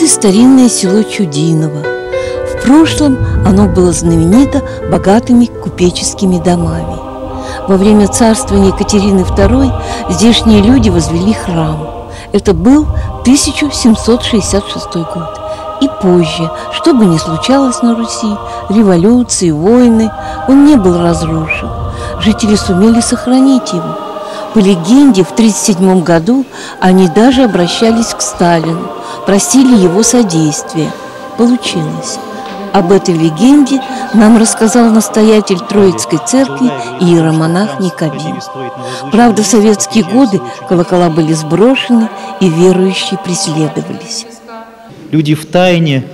И старинное село Чудиново. В прошлом оно было знаменито богатыми купеческими домами. Во время царствования Екатерины II здешние люди возвели храм. Это был 1766 год. И позже, что бы ни случалось на Руси, революции, войны, он не был разрушен. Жители сумели сохранить его. По легенде, в 1937 году они даже обращались к Сталину, просили его содействия. Получилось. Об этой легенде нам рассказал настоятель Троицкой церкви иеромонах Никодим. Правда, в советские годы колокола были сброшены, и верующие преследовались. Люди в тайне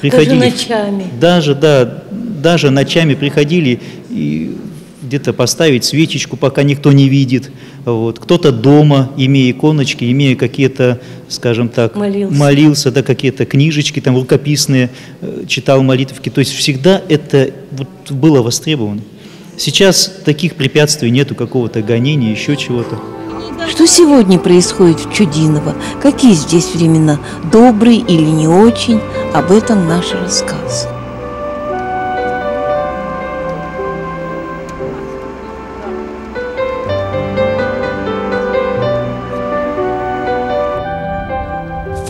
приходили. Даже ночами. Даже, да, даже ночами приходили и где-то поставить свечечку, пока никто не видит. Вот. Кто-то дома, имея иконочки, имея какие-то, скажем так, Молился. молился да, какие-то книжечки там рукописные, э, читал молитвки. То есть всегда это вот было востребовано. Сейчас таких препятствий нету, какого-то гонения, еще чего-то. Что сегодня происходит в Чудиново? Какие здесь времена? Добрые или не очень? Об этом наш рассказ.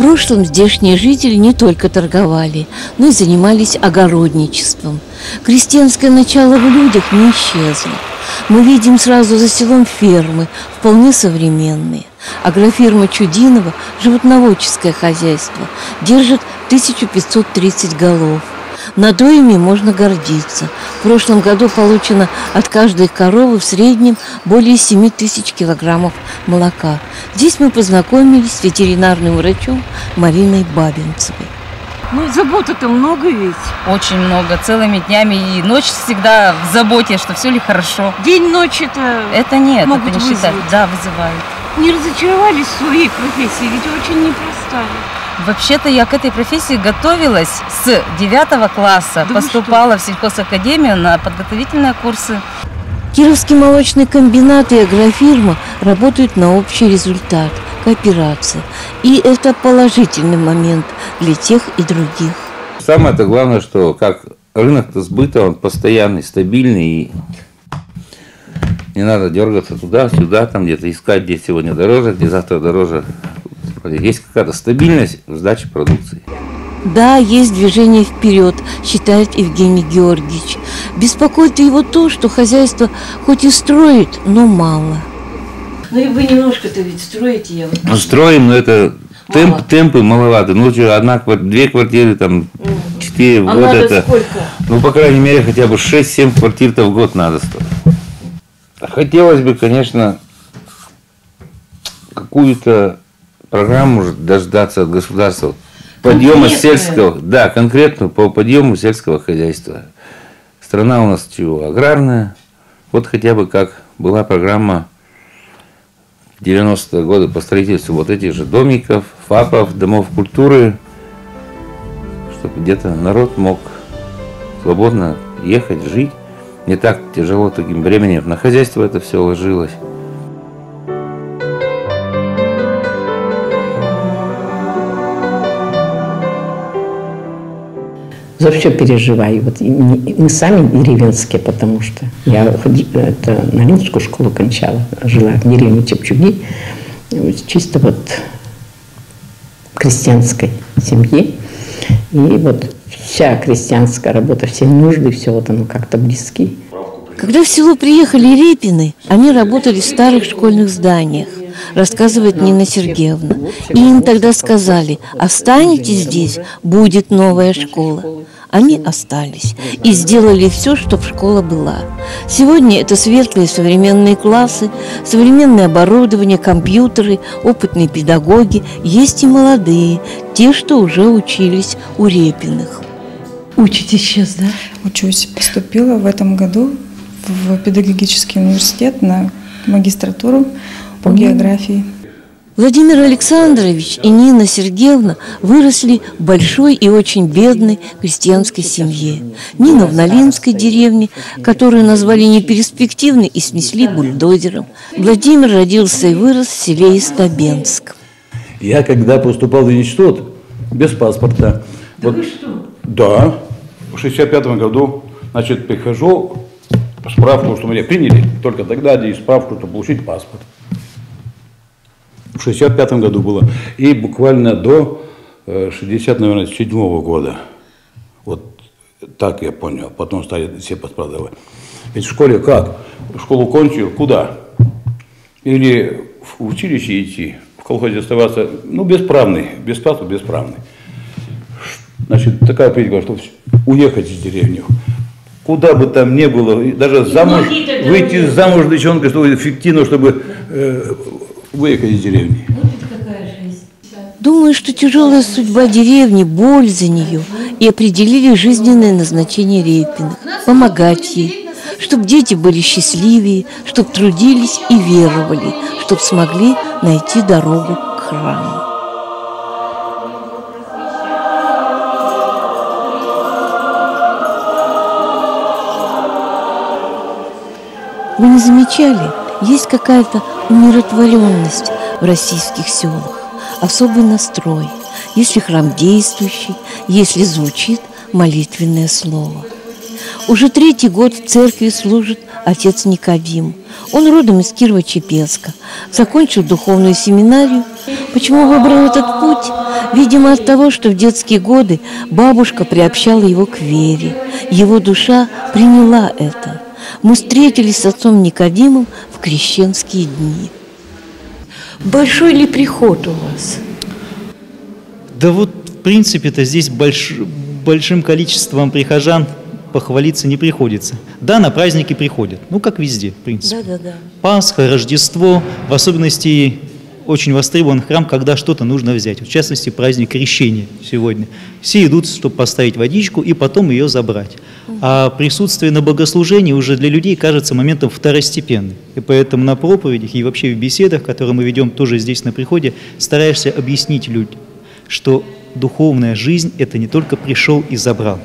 Прошлом здешние жители не только торговали, но и занимались огородничеством. Крестьянское начало в людях не исчезло. Мы видим сразу за селом фермы, вполне современные. Агрофирма Чудинова, животноводческое хозяйство, держит 1530 голов. Надоями можно гордиться. В прошлом году получено от каждой коровы в среднем более 7 тысяч килограммов молока. Здесь мы познакомились с ветеринарным врачом Мариной Бабинцевой. Ну, заботы-то много ведь. Очень много, целыми днями. И ночь всегда в заботе, что все ли хорошо. День-ночь это... Это нет, Могут это не считать. вызвать. Да, вызывают. Не разочаровались в своей профессии, ведь очень непростая. Вообще-то я к этой профессии готовилась с 9 класса. Да Поступала в сельхозакадемию на подготовительные курсы. Кировский молочный комбинат и агрофирма работают на общий результат – кооперация. И это положительный момент для тех и других. Самое-то главное, что как рынок-то сбыта, он постоянный, стабильный, и не надо дергаться туда-сюда, там где-то искать, где сегодня дороже, где завтра дороже. Есть какая-то стабильность в сдаче продукции. Да, есть движение вперед, считает Евгений Георгиевич. Беспокоит его то, что хозяйство хоть и строит, но мало. Ну и вы немножко-то ведь строите, я Ну, строим, но это темп, Мало. темпы маловаты. Ну, что, одна, две квартиры, там, четыре, А вот надо это. сколько? Ну, по крайней мере, хотя бы 6-7 квартир-то в год надо строить. А Хотелось бы, конечно, какую-то программу дождаться от государства. Подъема Конкретную? сельского, да, конкретно по подъему сельского хозяйства. Страна у нас чего, аграрная. Вот хотя бы как была программа в 90-е годы по строительству вот этих же домиков, ФАПов, домов культуры, чтобы где-то народ мог свободно ехать, жить. Не так тяжело таким временем. На хозяйство это все ложилось. За все переживаю. Вот мы сами деревенские, потому что я это, на Ленинскую школу кончала, жила в деревне Чепчуги, чисто вот крестьянской семьи. И вот вся крестьянская работа, все нужды, все вот оно как-то близки. Когда в село приехали Репины, они работали в старых школьных зданиях, рассказывает Нина Сергеевна. И им тогда сказали, останетесь здесь, будет новая школа. Они остались и сделали все, чтобы школа была. Сегодня это светлые современные классы, современное оборудование, компьютеры, опытные педагоги, есть и молодые, те, что уже учились у Репиных. Учитесь сейчас, да? Учусь. Поступила в этом году в педагогический университет на магистратуру по географии. Владимир Александрович и Нина Сергеевна выросли в большой и очень бедной крестьянской семье. Нина в Налинской деревне, которую назвали неперспективной и снесли бульдозером. Владимир родился и вырос в селе Истабенск. Я когда поступал в институт, без паспорта. Да вот, вы что? Да, в 65 году, значит, прихожу, справку, что меня приняли, только тогда и справку, чтобы получить паспорт. В 65 году было. И буквально до э, 60, наверное, 7 года. Вот так я понял. Потом стали все паспорта давать. Ведь в школе как? Школу кончил, куда? Или в училище идти, в колхозе оставаться, ну, бесправный, без паспорта бесправный. Значит, такая политика, что уехать из деревни. Куда бы там ни было, даже замуж, выйти замуж девчонка, чтобы эффективно, чтобы э, выехать из деревни. Думаю, что тяжелая судьба деревни, боль за нее и определили жизненное назначение Репиных – помогать ей, чтобы дети были счастливее, чтобы трудились и веровали, чтобы смогли найти дорогу к храму. Вы не замечали? Есть какая-то умиротворенность в российских селах, особый настрой, если храм действующий, если звучит молитвенное слово. Уже третий год в церкви служит отец Никодим. Он родом из Кирова-Чепецка, закончил духовную семинарию. Почему выбрал этот путь? Видимо, от того, что в детские годы бабушка приобщала его к вере. Его душа приняла это. Мы встретились с отцом Никодимом в крещенские дни. Большой ли приход у вас? Да вот, в принципе-то здесь больш- большим количеством прихожан похвалиться не приходится. Да, на праздники приходят, ну, как везде, в принципе. Да-да-да. Пасха, Рождество, в особенности очень востребован храм, когда что-то нужно взять. В частности, праздник крещения сегодня. Все идут, чтобы поставить водичку и потом ее забрать. А присутствие на богослужении уже для людей кажется моментом второстепенным. И поэтому на проповедях и вообще в беседах, которые мы ведем тоже здесь на приходе, стараешься объяснить людям, что духовная жизнь – это не только пришел и забрал.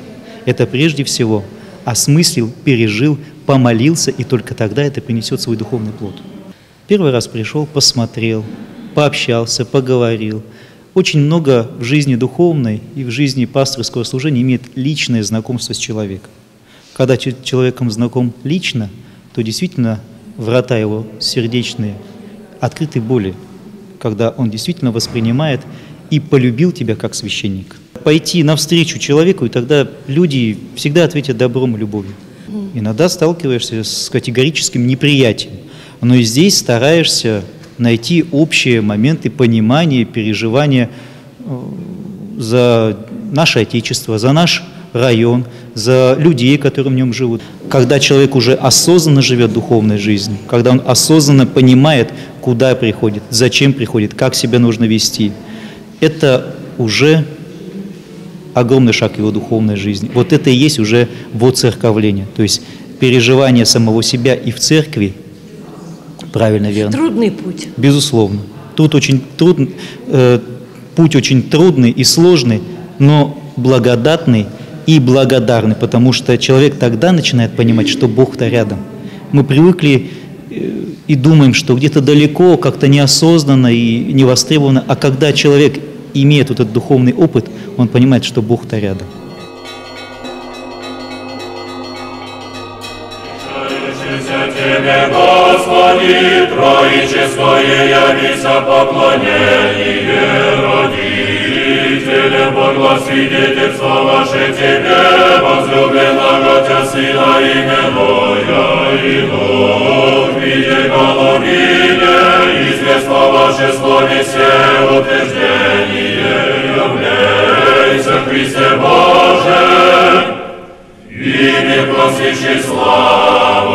Это прежде всего осмыслил, пережил, помолился, и только тогда это принесет свой духовный плод. Первый раз пришел, посмотрел, пообщался, поговорил. Очень много в жизни духовной и в жизни пасторского служения имеет личное знакомство с человеком. Когда человеком знаком лично, то действительно врата его сердечные открыты более, когда он действительно воспринимает и полюбил тебя как священник. Пойти навстречу человеку, и тогда люди всегда ответят добром и любовью. Иногда сталкиваешься с категорическим неприятием, но и здесь стараешься найти общие моменты понимания, переживания э, за наше Отечество, за наш район, за людей, которые в нем живут. Когда человек уже осознанно живет духовной жизнью, когда он осознанно понимает, куда приходит, зачем приходит, как себя нужно вести, это уже огромный шаг его духовной жизни. Вот это и есть уже воцерковление, то есть переживание самого себя и в церкви, правильно, верно? Трудный путь. Безусловно. Тут очень трудный, э, путь очень трудный и сложный, но благодатный и благодарный, потому что человек тогда начинает понимать, что Бог-то рядом. Мы привыкли э, и думаем, что где-то далеко, как-то неосознанно и невостребованно, а когда человек имеет вот этот духовный опыт, он понимает, что Бог-то рядом. Тебе, Господи, Троице Своей явися поклонение родителям, поглас свидетельство ваше Тебе, возлюбленного Тебя Сына именуя, и видя головине, известно ваше слове все утверждение, являйся Христе Боже, имя просишь слава.